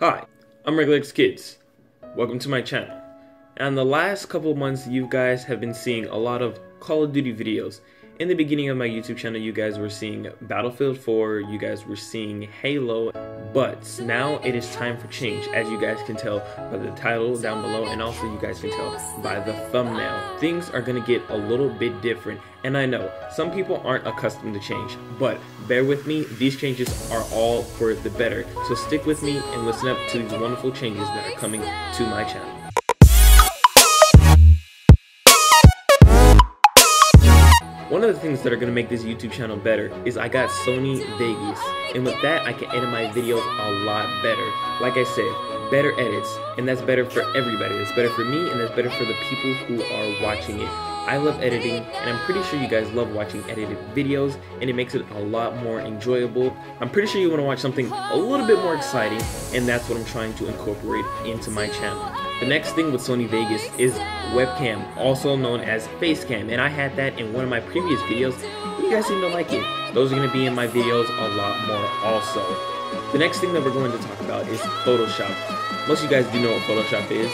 Hi, I'm Regular x Kidz. Welcome to my channel. And the last couple of months, you guys have been seeing a lot of Call of Duty videos. In the beginning of my YouTube channel, you guys were seeing Battlefield 4, you guys were seeing Halo, but now it is time for change, as you guys can tell by the title down below, and also you guys can tell by the thumbnail. Things are gonna get a little bit different, and I know some people aren't accustomed to change, but bear with me, these changes are all for the better. So stick with me and listen up to these wonderful changes that are coming to my channel. One of the things that are going to make this YouTube channel better is I got Sony Vegas, and with that I can edit my videos a lot better. Like I said, better edits, and that's better for everybody. That's better for me, and that's better for the people who are watching it. I love editing, and I'm pretty sure you guys love watching edited videos, and it makes it a lot more enjoyable. I'm pretty sure you want to watch something a little bit more exciting, and that's what I'm trying to incorporate into my channel. The next thing with Sony Vegas is webcam, also known as facecam, and I had that in one of my previous videos. You guys seem to like it. Those are going to be in my videos a lot more also. The next thing that we're going to talk about is Photoshop. Most of you guys do know what Photoshop is.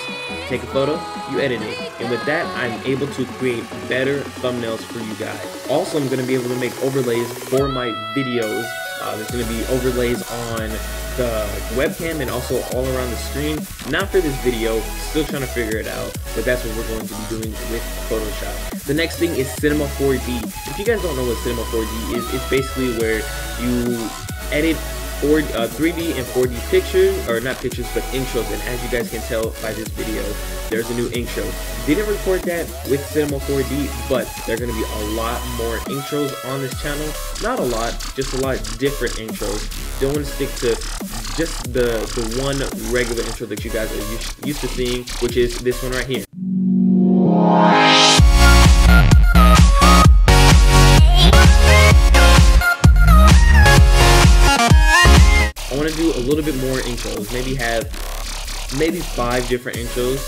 Take a photo, you edit it, and with that, I'm able to create better thumbnails for you guys. Also, I'm going to be able to make overlays for my videos. Uh, there's going to be overlays on the webcam and also all around the screen. Not for this video, still trying to figure it out, but that's what we're going to be doing with Photoshop. The next thing is Cinema 4D. If you guys don't know what Cinema 4D is, it's basically where you edit 4, uh, 3D and 4D pictures, or not pictures, but intros. And as you guys can tell by this video, there's a new intro. Didn't record that with Cinema 4D, but there are going to be a lot more intros on this channel. Not a lot, just a lot different intros. Don't want to stick to just the, the one regular intro that you guys are used to seeing, which is this one right here. Little bit more intros, maybe have maybe five different intros.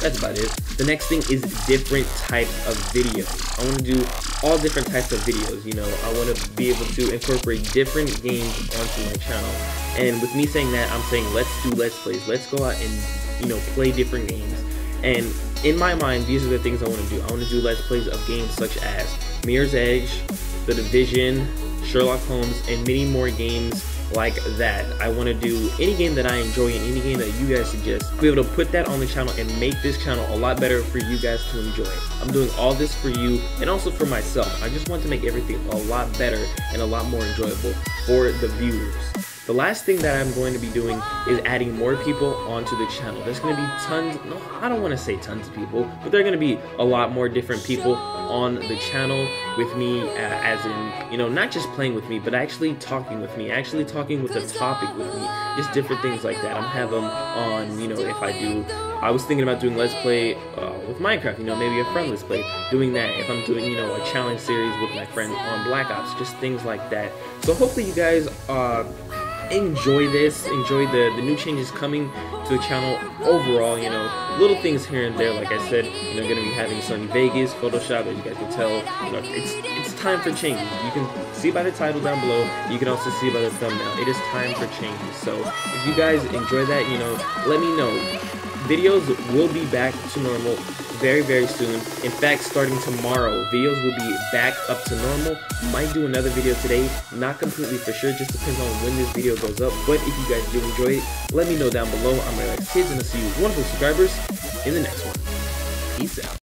That's about it. The next thing is different types of videos. I want to do all different types of videos, you know. I want to be able to incorporate different games onto my channel. And with me saying that, I'm saying let's do let's plays. Let's go out and, you know, play different games. And in my mind, these are the things I want to do. I want to do let's plays of games such as Mirror's Edge, The Division, Sherlock Holmes, and many more games like that. I want to do any game that I enjoy and any game that you guys suggest. Be able to put that on the channel and make this channel a lot better for you guys to enjoy. I'm doing all this for you and also for myself. I just want to make everything a lot better and a lot more enjoyable for the viewers. The last thing that I'm going to be doing is adding more people onto the channel. There's going to be tons, no, I don't want to say tons of people, but there are going to be a lot more different people on the channel with me, uh, as in, you know, not just playing with me, but actually talking with me, actually talking with a topic with me, just different things like that. I'm have them on, you know, if I do, I was thinking about doing Let's Play uh, with Minecraft, you know, maybe a friend Let's Play, doing that. If I'm doing, you know, a challenge series with my friend on Black Ops, just things like that. So hopefully you guys, uh, enjoy this, enjoy the, the new changes coming to the channel overall, you know, little things here and there, like I said, you know, gonna be having Sony Vegas, Photoshop, as you guys can tell, you know, it's, it's time for changes. You can see by the title down below, you can also see by the thumbnail, it is time for changes. So, if you guys enjoy that, you know, let me know. Videos will be back to normal very, very soon. In fact, starting tomorrow, videos will be back up to normal. Might do another video today, not completely for sure, just depends on when this video goes up. But if you guys do enjoy it, let me know down below. I'm Regular x Kidz, and I'll see you wonderful subscribers in the next one. Peace out.